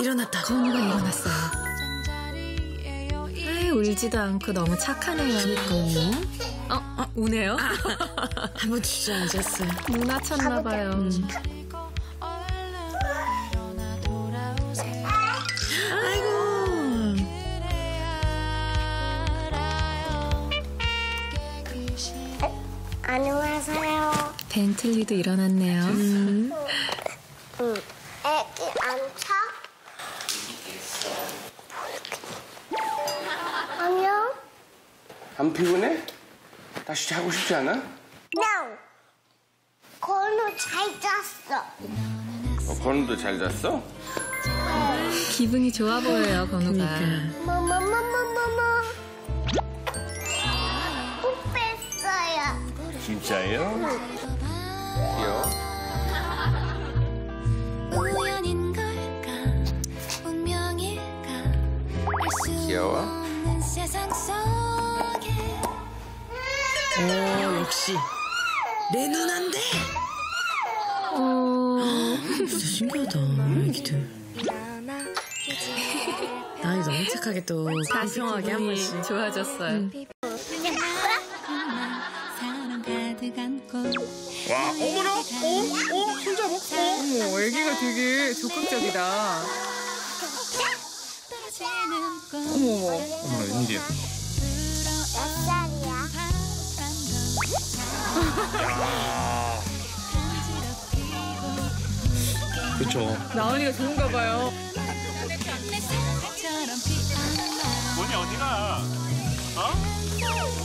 일어났다. 건우가 일어났어요. 아이, 울지도 않고 너무 착하네요. 건우. 어, 어 우네요? 한번 주저앉았어요. 누나쳤나 봐요. 음. 아이고. 안녕하세요. 벤틀리도 일어났네요. 음. 응. 안 피곤해? 다시 자고 싶지 않아? No. 건우 잘 잤어. 어, 건우도 잘 잤어? 기분이 좋아 보여요, 건우가. 뭐뭐뭐뭐뭐뭐. 뽀뺐어요. 진짜예요? 귀여워. 우연인 걸까 운명일까 알수 귀여워. 오, 역시. 내 누난데? 어, 진짜 신기하다, 애기들. 아이, 너무 착하게 또 다시 불평하게 한 번씩. 좋아졌어요. 안고 와, 어머나? 어? 어? 손잡아? 어머, 애기가 되게 적극적이다. 꽃 어머, 어머나, 웬일이야. 그쵸. 나은이가 좋은가 봐요. 피어나 원이 어디가? 어?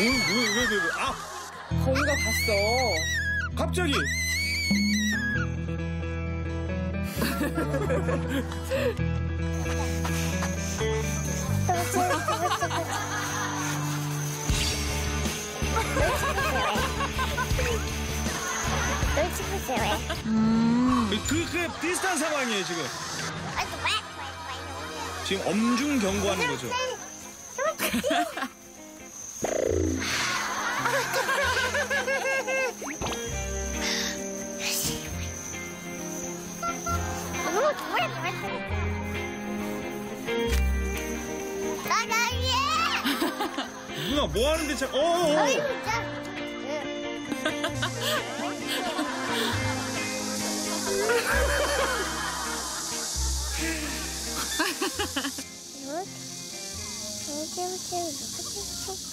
뭘, 왜, 왜, 왜, 왜? 아! 건우가 봤어. 갑자기! 널 집으세요. 그, 그 비슷한 상황이에요, 지금. 왜? 왜? 왜? 지금 엄중 경고하는 거죠. 누나, 뭐 하는데 참, 어어어!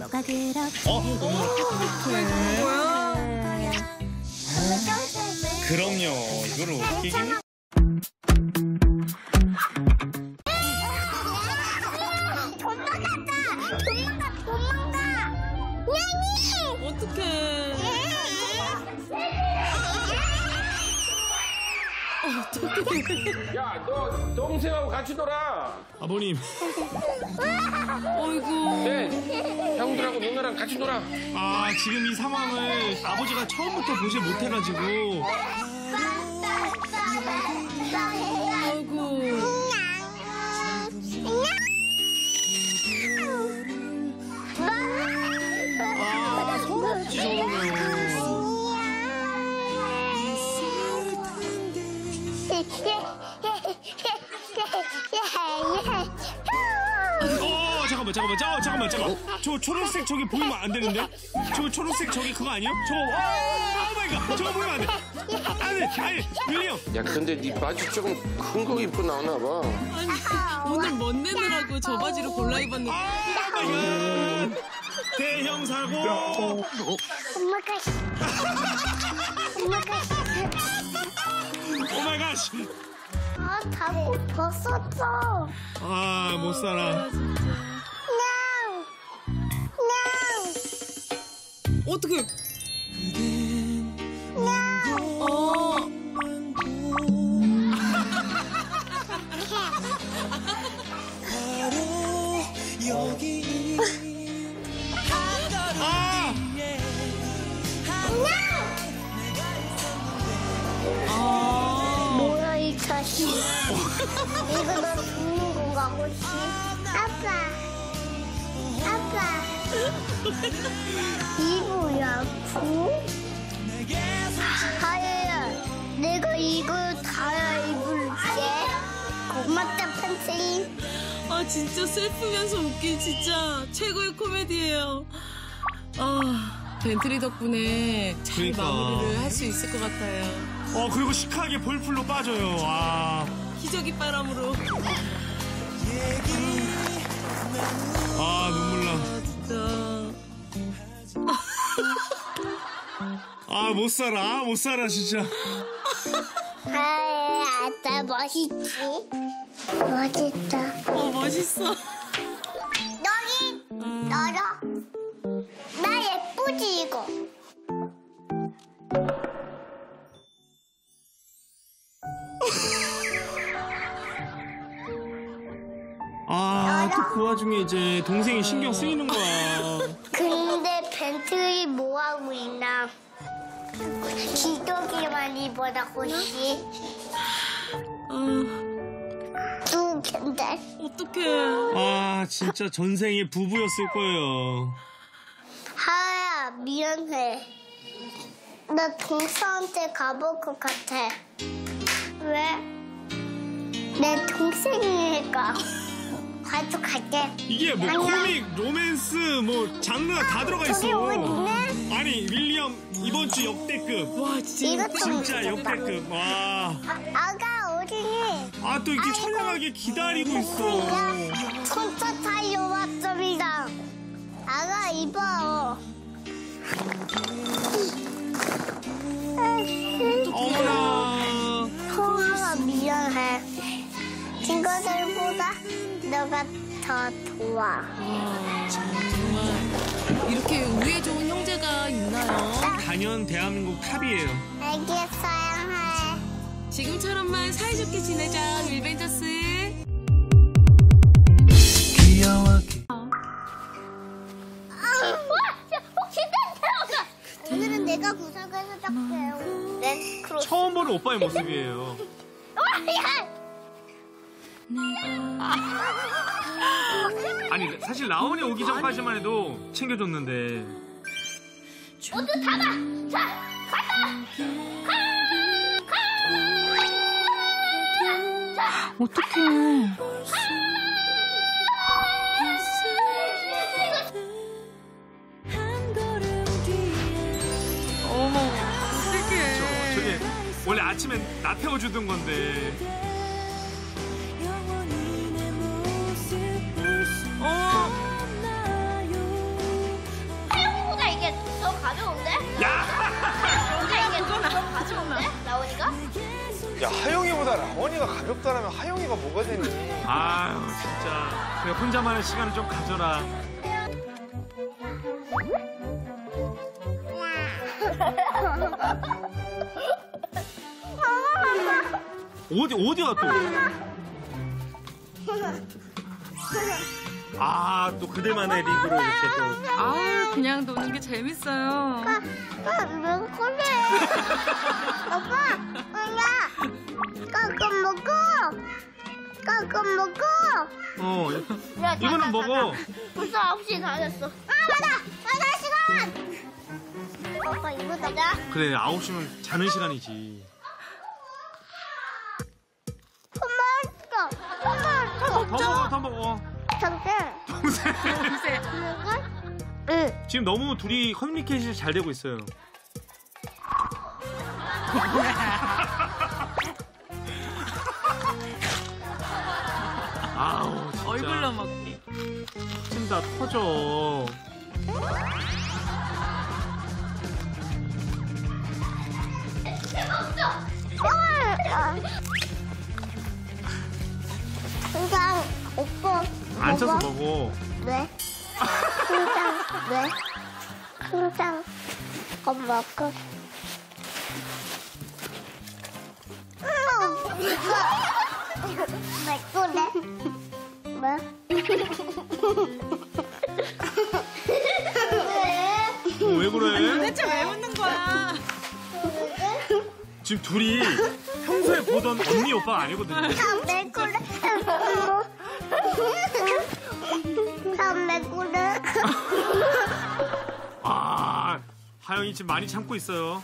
뭐가 그렇게 어? 어머나. 그럼요. 이걸 어떻게 이기니? 야, 너 동생하고 같이 놀아. 아버님. 어이구. 네. 형들하고 누나랑 같이 놀아. 아, 지금 이 상황을 아버지가 처음부터 보질 못해가지고. 아이고. 어, 잠깐만, 잠깐만, 자, 잠깐만, 잠깐만. 저 초록색 저기 보이면 안 되는데? 저 초록색 저기 그거 아니에요? 저거, 오, oh my god. 저거 보이면 안 돼. 아니, 아니, 윌리 형. 야, 근데 네 바지 조금 큰 거 입고 나오나 봐. 오늘 멋내느라고 저 바지를 골라 입었는데. Oh my god. 대형 사고. Oh my, oh my god. 아, 다못 벗었어. 아, 못 살아. 냥! 냥! 어떻게? 냥! 어. 아! 냥! 이거 너 죽는 건가 혹시? 아빠 아빠 이거야 구? 하야야 내가 이걸 달아 입을게 고맙다 펜슬이 아 진짜 슬프면서 웃긴 진짜 최고의 코미디예요. 아 벤트리 덕분에 잘 그러니까. 마무리를 할 수 있을 것 같아요. 어 그리고 시크하게 볼풀로 빠져요. 아, 기저귀 바람으로. 아 눈물 나. 아 진짜. 아 못 살아, 못 살아 진짜. 아, 아빠 멋있지? 멋있다 어 멋있어. 너희 너라 아 또 그 와중에 이제 동생이 신경 쓰이는 거야. 근데 벤틀이 뭐하고 있나? 기저귀만 입어라 혹시 아. 두 캔데. 어떡해. 아. 진짜 전생에 부부였을 거예요. 하야 미안해. 나 동서한테 가볼 것 같아. 왜? 내 동생이니까 가져갈게 이게 뭐 아니야. 코믹, 로맨스, 뭐 장르가 다 들어가 있어. 저기? 아니 윌리엄 이번 주 역대급. 와 진짜 이것도 진짜 미쳤다. 역대급. 와. 아 가 어린이 아 또 이렇게 아이고. 선량하게 기다리고 있어. 야, 손차 타요 왔습니다. 아가 입어. 어머나. 통화가 미안해. 친구들보다 너가 더 좋아. 정말 이렇게 우애 좋은 형제가 있나요? 단연 대한민국 탑이에요. 애기 사랑해. 지금처럼만 사이좋게 지내자? 오늘은 내가 구석에서 잡게요. 네, 크로스. 처음 보는 오빠의 모습이에요. 아니 사실 라온이 오기 전까지만 해도 챙겨줬는데 모두 닫아. 자, 가자. 어떡해. 한 걸음 뒤에 어머, 어떡해. 저게 원래 아침엔 나 태워주던 건데 야 하영이보다 라원이가 가볍다라면 하영이가 뭐가 되니? 아유 진짜 그래 혼자만의 시간을 좀 가져라 어디 어디가 또? 아 또 그들만의 립으로 이렇게 또 아우, 그냥 노는 게 재밌어요. 아, 왜 그래? 오빠, 엄마, 가끔 먹어. 가끔 먹어. 어, 야, 이거는 닫아, 먹어. 벌써 9시 다 됐어. 아, 맞아! 맞아, 시간! 오빠, 이거 닫아. 그래 9시면 자는 시간이지 엄마, 엄마, 더 먹어 더 먹어 동생. 동생 이거? 응. 지금 너무 둘이 커뮤니케이션이 잘 되고 있어요 아우 진짜 얼굴로 먹기. 침다 터져 항상 오빠 앉아서 먹어? 먹어 왜? 항상 왜? 항상 거 먹고 왜 그래? 뭐? 왜? 어, 왜 그래? 대체 왜 웃는 거야? 지금 둘이 평소에 보던 언니 오빠가 아니거든요 왜 그래? 아, 하영이 지금 많이 참고 있어요.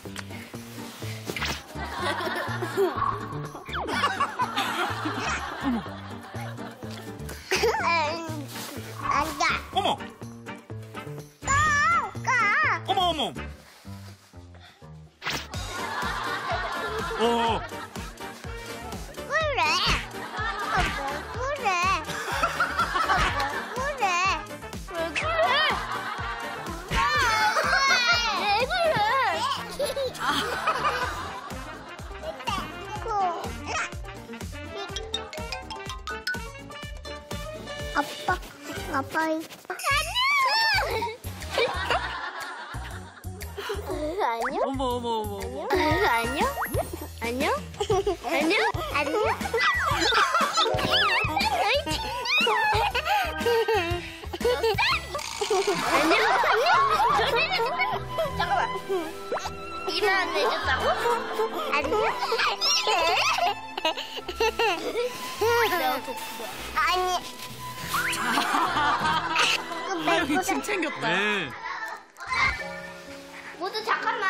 어머. 어머, 어머. 어, 아빠 이뻐. 안녕? 어머 어머 어머. 안녕? 안녕? 안녕? 안녕? 안녕? 잠깐만. 이만 안 내줬다고? 침 챙겼다. 네. 모두 잠깐만.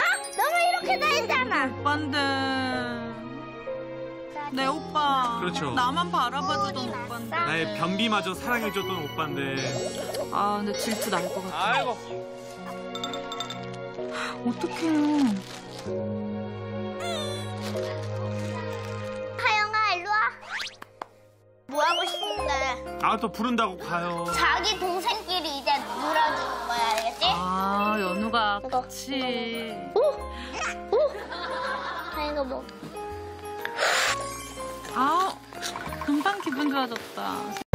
아, 너무 이렇게 다니잖아. 오빠인데. 내 오빠. 그렇죠. 나만 바라봐주던 오빠인데. 나의 변비마저 사랑해줬던 오빠인데. 아 근데 질투 날 것 같아. 아이고. 어떡해. 하 싶은데? 아, 또 부른다고 가요. 자기 동생끼리 이제 놀아주는 거야, 알겠지? 아 연우가 그치. 하영아 뭐? 아 금방 기분 좋아졌다.